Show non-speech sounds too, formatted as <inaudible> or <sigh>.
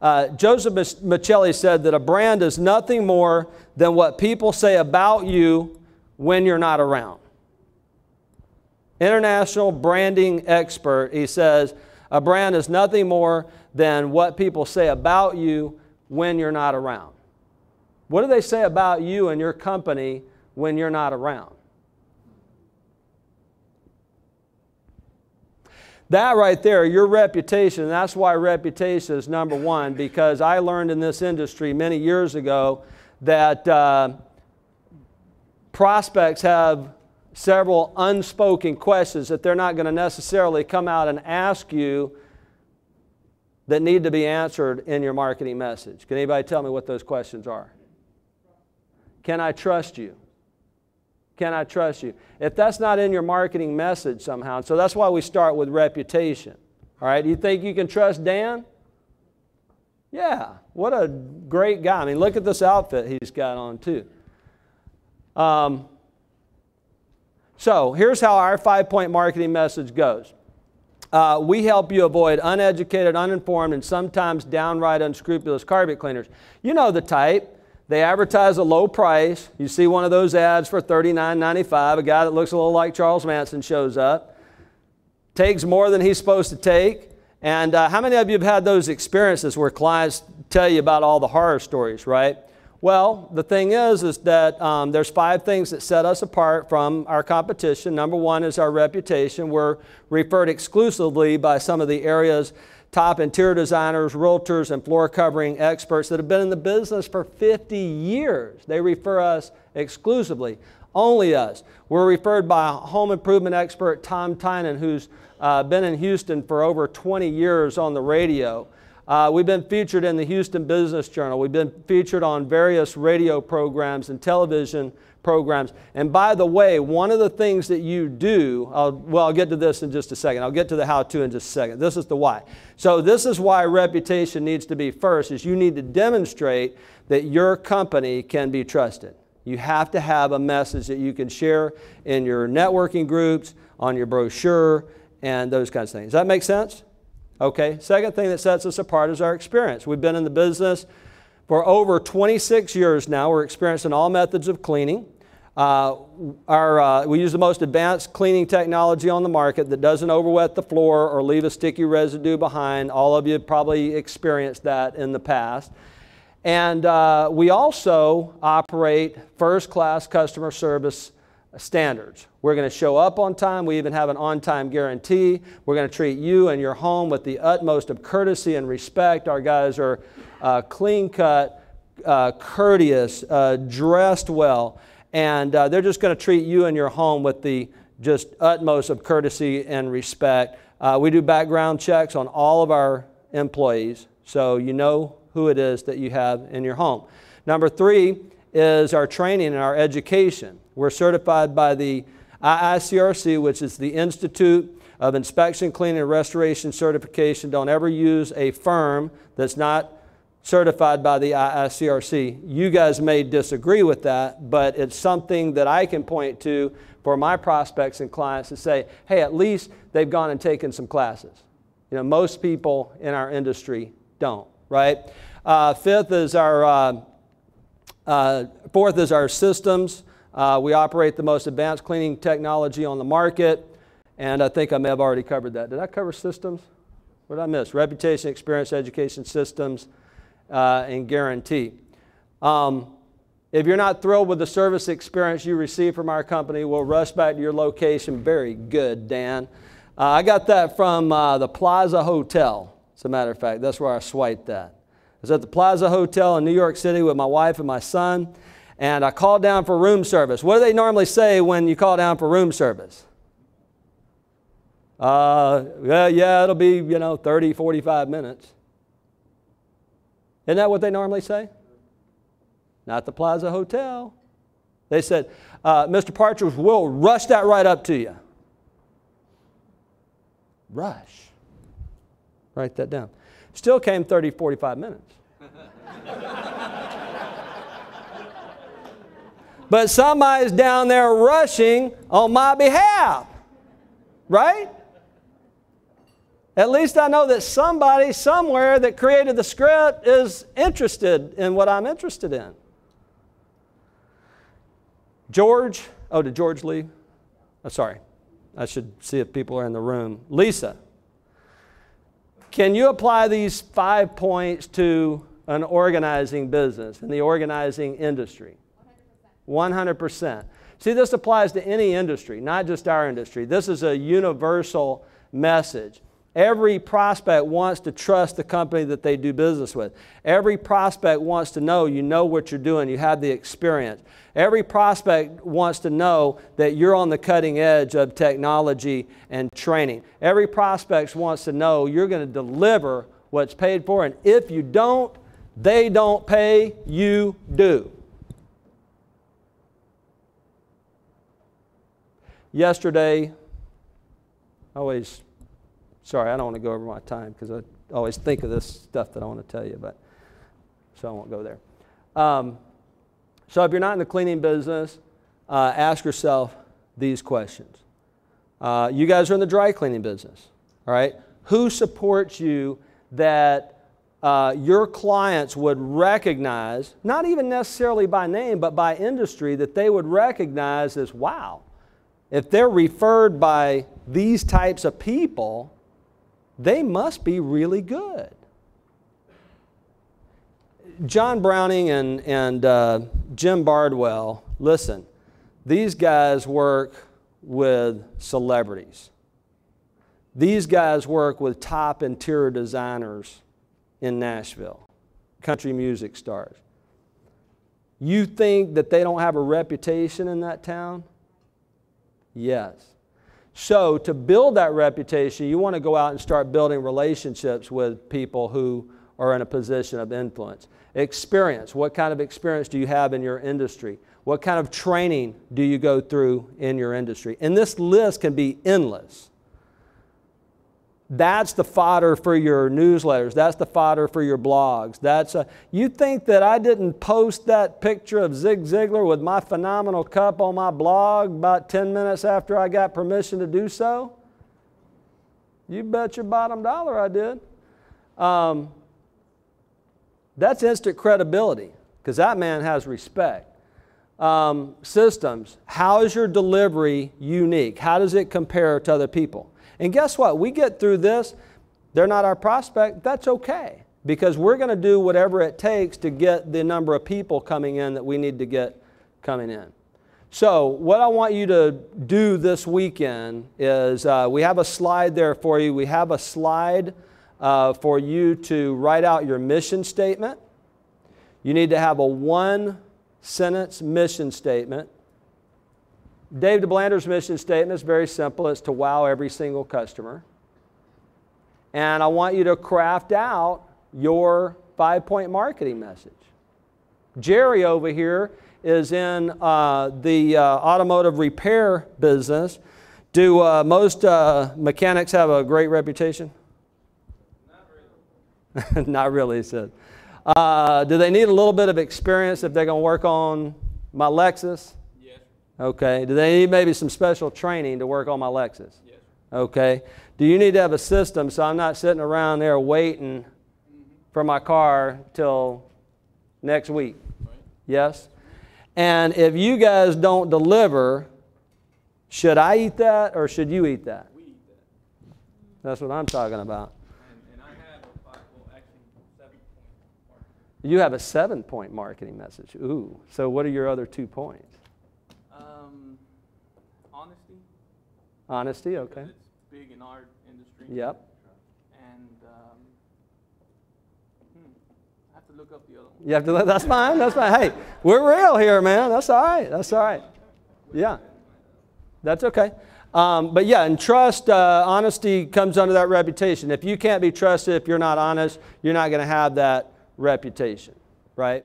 Uh, Joseph Michelli said that a brand is nothing more than what people say about you when you're not around. International branding expert, he says, a brand is nothing more than what people say about you when you're not around. What do they say about you and your company when you're not around? That right there, your reputation, that's why reputation is number one, because I learned in this industry many years ago that uh, prospects have several unspoken questions that they're not going to necessarily come out and ask you that need to be answered in your marketing message. Can anybody tell me what those questions are? Can I trust you? Can I trust you? If that's not in your marketing message somehow, so that's why we start with reputation. All right, you think you can trust Dan? Yeah, what a great guy. I mean, look at this outfit he's got on, too. Um, so here's how our five point marketing message goes uh, we help you avoid uneducated, uninformed, and sometimes downright unscrupulous carpet cleaners. You know the type. They advertise a low price. You see one of those ads for $39.95. A guy that looks a little like Charles Manson shows up, takes more than he's supposed to take. And uh, how many of you have had those experiences where clients tell you about all the horror stories, right? Well, the thing is, is that um, there's five things that set us apart from our competition. Number one is our reputation. We're referred exclusively by some of the area's top interior designers, realtors, and floor covering experts that have been in the business for 50 years. They refer us exclusively, only us. We're referred by home improvement expert Tom Tynan, who's uh, been in Houston for over 20 years on the radio. Uh, we've been featured in the Houston Business Journal. We've been featured on various radio programs and television programs. And by the way, one of the things that you do, I'll, well, I'll get to this in just a second. I'll get to the how to in just a second. This is the why. So this is why reputation needs to be first, is you need to demonstrate that your company can be trusted. You have to have a message that you can share in your networking groups, on your brochure, and those kinds of things. Does that make sense? Okay, second thing that sets us apart is our experience. We've been in the business for over 26 years now. We're experiencing all methods of cleaning. Uh, our, uh, we use the most advanced cleaning technology on the market that doesn't overwet the floor or leave a sticky residue behind. All of you probably experienced that in the past. And uh, we also operate first class customer service standards. We're going to show up on time. We even have an on time guarantee. We're going to treat you and your home with the utmost of courtesy and respect. Our guys are uh, clean cut, uh, courteous, uh, dressed well, and uh, they're just going to treat you and your home with the just utmost of courtesy and respect. Uh, we do background checks on all of our employees, so you know who it is that you have in your home. Number three is our training and our education. We're certified by the IICRC, which is the Institute of Inspection, Cleaning, and Restoration Certification. Don't ever use a firm that's not certified by the IICRC. You guys may disagree with that, but it's something that I can point to for my prospects and clients to say, hey, at least they've gone and taken some classes. You know, most people in our industry don't, right? Uh, fifth is our, uh, fourth is our systems. Uh, we operate the most advanced cleaning technology on the market, and I think I may have already covered that. Did I cover systems? What did I miss? Reputation, experience, education, systems, uh, and guarantee. Um, if you're not thrilled with the service experience you receive from our company, we'll rush back to your location. Very good, Dan. Uh, I got that from uh, the Plaza Hotel, as a matter of fact. That's where I swiped that. Was at the Plaza Hotel in New York City with my wife and my son and I called down for room service. What do they normally say when you call down for room service? Uh, yeah, yeah, it'll be, you know, 30, 45 minutes. Isn't that what they normally say? Not the Plaza Hotel. They said, uh, Mr. Partridge, we'll rush that right up to you. Rush. Write that down. Still came 30, 45 minutes. But somebody's down there rushing on my behalf. Right? At least I know that somebody somewhere that created the script is interested in what I'm interested in. George, oh, did George leave? Oh, sorry. I should see if people are in the room. Lisa, can you apply these five points to an organizing business in the organizing industry? 100%. 100%. See, this applies to any industry, not just our industry. This is a universal message. Every prospect wants to trust the company that they do business with. Every prospect wants to know you know what you're doing, you have the experience. Every prospect wants to know that you're on the cutting edge of technology and training. Every prospect wants to know you're going to deliver what's paid for, and if you don't, they don't pay, you do. Yesterday, always Sorry, I don't want to go over my time because I always think of this stuff that I want to tell you, but so I won't go there. Um, so if you're not in the cleaning business, uh, ask yourself these questions. Uh, you guys are in the dry cleaning business, all right? Who supports you that uh, your clients would recognize, not even necessarily by name, but by industry, that they would recognize as, wow, if they're referred by these types of people, they must be really good. John Browning and, and uh, Jim Bardwell, listen, these guys work with celebrities. These guys work with top interior designers in Nashville, country music stars. You think that they don't have a reputation in that town? Yes. So, to build that reputation, you want to go out and start building relationships with people who are in a position of influence. Experience. What kind of experience do you have in your industry? What kind of training do you go through in your industry? And this list can be endless. That's the fodder for your newsletters. That's the fodder for your blogs. That's a, you think that I didn't post that picture of Zig Ziglar with my phenomenal cup on my blog about 10 minutes after I got permission to do so? You bet your bottom dollar I did. Um, that's instant credibility because that man has respect. Um, systems. How is your delivery unique? How does it compare to other people? And guess what? We get through this, they're not our prospect, that's okay. Because we're going to do whatever it takes to get the number of people coming in that we need to get coming in. So, what I want you to do this weekend is uh, we have a slide there for you. We have a slide uh, for you to write out your mission statement. You need to have a one sentence mission statement. Dave DeBlander's mission statement is very simple. It's to wow every single customer. And I want you to craft out your five-point marketing message. Jerry over here is in uh, the uh, automotive repair business. Do uh, most uh, mechanics have a great reputation? Not <laughs> really. Not really, he said. Uh, do they need a little bit of experience if they're going to work on my Lexus? Okay. Do they need maybe some special training to work on my Lexus? Yes. Okay. Do you need to have a system so I'm not sitting around there waiting for my car till next week? Right. Yes? And if you guys don't deliver, should I eat that or should you eat that? We eat that. That's what I'm talking about. And, and have five, well, actually seven point marketing. You have a seven point marketing message. Ooh. So what are your other two points? Honesty, okay. It's big in our industry. Yep. And um, hmm, I have to look up the other one. You have to. That's fine. That's fine. Hey, we're real here, man. That's all right. That's all right. Yeah, that's okay. Um, but yeah, and trust, uh, honesty comes under that reputation. If you can't be trusted, if you're not honest, you're not going to have that reputation, right?